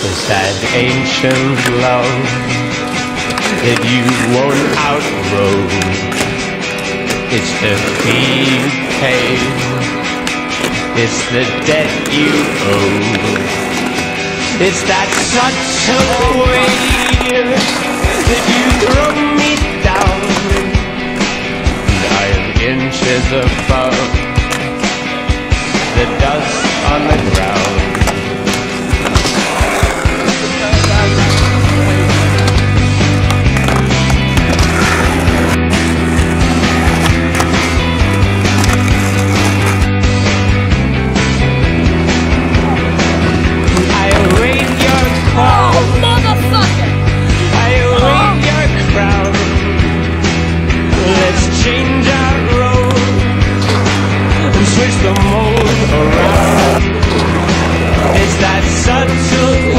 It's that ancient love that you won't outgrow. It's the fee you pay. It's the debt you owe. It's that subtle way that you throw me down. And I am inches above the dust on the ground. Switch the mold around. It's that subtle